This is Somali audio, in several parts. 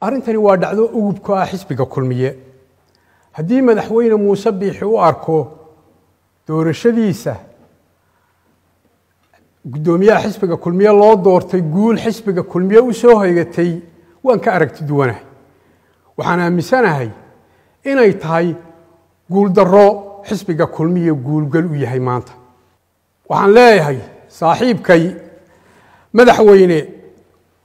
arrintani waa dhacdo ugubku ah xisbiga kulmiye. Haddii madaxweyne muuse biixi u arko doorashadiisa guddoomiyaha xisbiga kulmiye loo doortay guul xisbiga kulmiye u soo hoygatay waan ka aragti duwanahay waxaan aaminsanahay inay tahay guuldarro xisbiga kulmiye guulgal u yahay maanta. Waxaan leeyahay saaxiibkay madaxweyne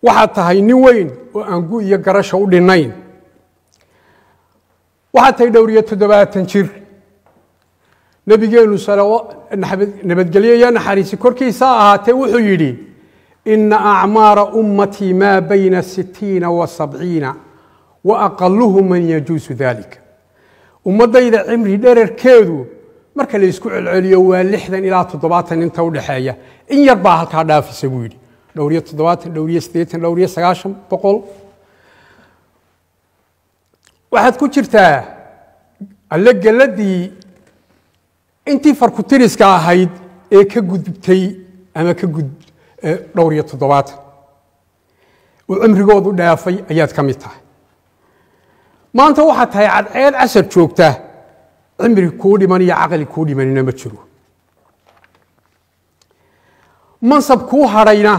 waxaad tahay nin weyn oo aan gu iyo garasha u dhinnayn. Waxaad tahay dhowr iyo toddobaatan jir. Nebigeennu nabadgelyo iyo naxariisi korkiisa ahaatee wuxuu yidhi ina acmaara ummatii maa bayna sitiina wa sabciina wa aqaluhu man yajuusu dalika ummaddayda cimri dherarkeedu marka la isku celceliyo waa lixdan ilaa toddobaatan inta udhexeeya in yar baa halkaa dhaafisa buu yidhi dhowriyo toddobaatan dhowriyo siddeetan dhowriyo sagaashan boqol waxaad ku jirtaa alle geladii intii farkutiriska ahayd ee ka gudubtay ama ka gud dhowr iyo toddobaatan uu cimrigoodu dhaafay ayaad ka mid tahay maanta waxaad tahay cadceed casar joogta cimri kuu dhiman iyo caqli kuu dhimanina ma jiro mansab kuu hadhayna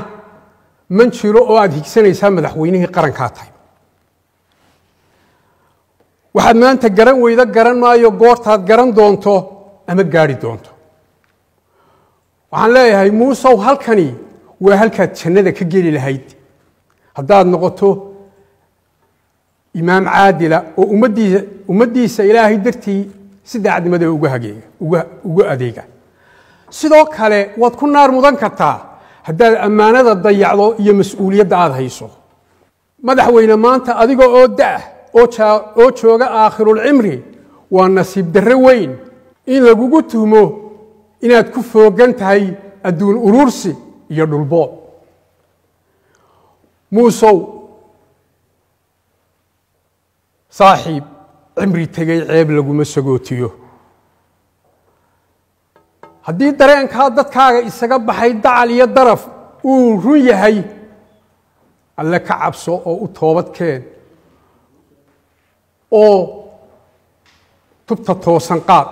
man jiro oo aad higsanaysaa madaxweynihii qarankaa tahay waxaad maanta garan weydo garan maayo goortaad garan doonto ama gaari doonto waxaan leeyahay muusow halkani waa halkaad jannada ka geli lahayd haddaad noqoto imaam caadila oo ummaddiisa ummaddiisa ilaahay dartii si daacadnimada uga hageega uga uga adeega sidoo kale waad ku naar mudan kartaa haddaad ammaanada dayacdo iyo mas'uuliyadda aada hayso. Madaxweyne maanta adiga oo da'ah oo jooga aakhirulcimri waa nasiib darro weyn in lagugu tuhmo inaad ku foogan tahay adduun urursi iyo dhulboob muusow saaxiib cimri tegay ceeb laguma sagootiyo haddii dareenkaa dadkaaga isaga baxay dacal iyo daraf uu run yahay alle ka cabso oo u toobad keen oo tubta toosan qaad